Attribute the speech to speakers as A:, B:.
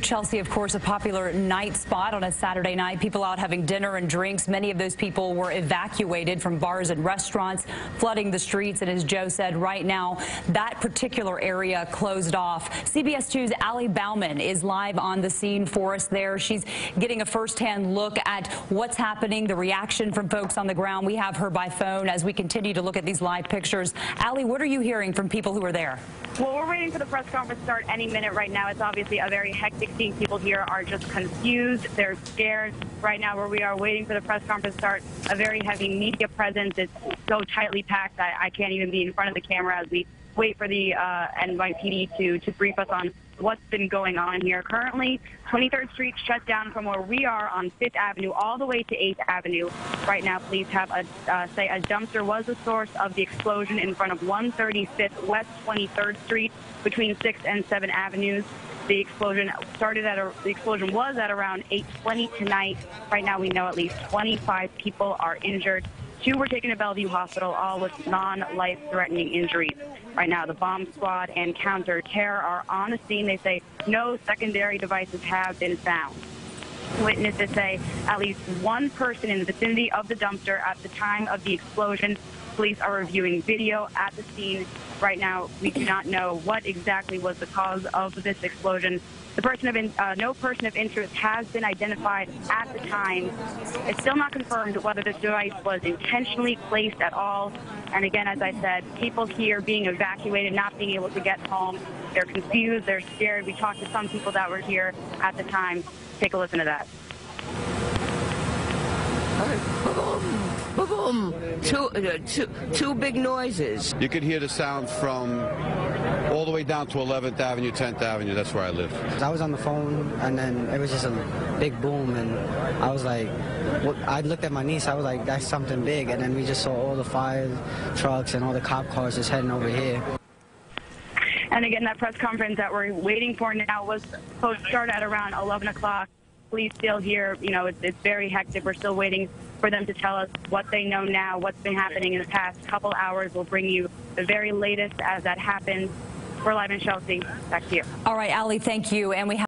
A: Chelsea, of course, a popular night spot on a Saturday night. People out having dinner and drinks. Many of those people were evacuated from bars and restaurants, flooding the streets. And as Joe said, right now, that particular area closed off. CBS 2's Ali Bauman is live on the scene for us there. She's getting a firsthand look at what's happening, the reaction from folks on the ground. We have her by phone as we continue to look at these live pictures. Ali, what are you hearing from people who are there?
B: Well, we're waiting for the press conference to start any minute right now. It's obviously a very hectic scene. People here are just confused. They're scared. Right now, where we are waiting for the press conference to start, a very heavy media presence. It's so tightly packed. I, I can't even be in front of the camera as we wait for the uh, NYPD to, to brief us on what's been going on here. Currently, 23rd Street shut down from where we are on 5th Avenue all the way to 8th Avenue. Right now, police have a, uh, say a dumpster was the source of the explosion in front of 135th West 23rd Street between 6th and 7th Avenues. The explosion started at a, the explosion was at around 8:20 tonight. Right now, we know at least 25 people are injured. Two were taken to Bellevue Hospital, all with non-life-threatening injuries. Right now, the bomb squad and counter-terror are on the scene. They say no secondary devices have been found. Witnesses say at least one person in the vicinity of the dumpster at the time of the explosion. Police are reviewing video at the scene. Right now, we do not know what exactly was the cause of this explosion. The person of in, uh, no person of interest has been identified at the time. It's still not confirmed whether this device was intentionally placed at all. And again, as I said, people here being evacuated, not being able to get home. They're confused. They're scared. We talked to some people that were here at the time. Take a listen to that.
C: Boom, boom, two, uh, two, two big noises.
D: You could hear the sound from all the way down to 11th Avenue, 10th Avenue. That's where I live.
E: I was on the phone, and then it was just a big boom, and I was like, well, I looked at my niece. I was like, that's something big, and then we just saw all the fire trucks and all the cop cars just heading over here.
B: And again, that press conference that we're waiting for now was supposed to start at around 11 o'clock. Police still here. You know, it's, it's very hectic. We're still waiting for them to tell us what they know now, what's been happening in the past couple hours. We'll bring you the very latest as that happens. We're live in Chelsea. Back to you.
A: All right, Ali, thank you. And we have